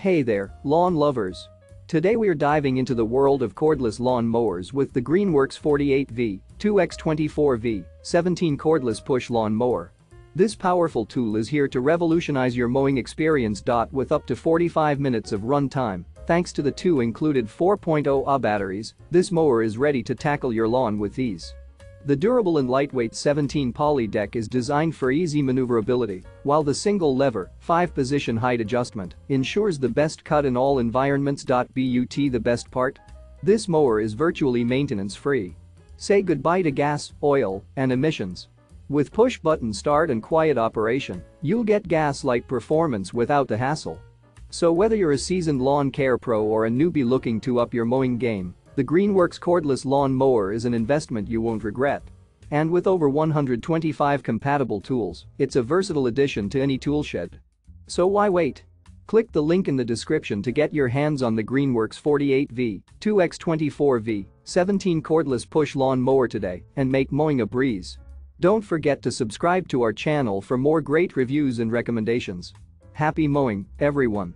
Hey there, lawn lovers. Today we're diving into the world of cordless lawn mowers with the Greenworks 48V, 2X24V, 17 cordless push lawn mower. This powerful tool is here to revolutionize your mowing experience. With up to 45 minutes of run time, thanks to the two included 4.0 Ah batteries, this mower is ready to tackle your lawn with ease. The durable and lightweight 17 poly deck is designed for easy maneuverability, while the single lever, 5-position height adjustment ensures the best cut in all environments. But the best part? This mower is virtually maintenance-free. Say goodbye to gas, oil, and emissions. With push-button start and quiet operation, you'll get gas-like performance without the hassle. So whether you're a seasoned lawn care pro or a newbie looking to up your mowing game, the Greenworks cordless lawn mower is an investment you won't regret. And with over 125 compatible tools, it's a versatile addition to any toolshed. So why wait? Click the link in the description to get your hands on the Greenworks 48V, 2X24V, 17 cordless push lawn mower today and make mowing a breeze. Don't forget to subscribe to our channel for more great reviews and recommendations. Happy mowing, everyone.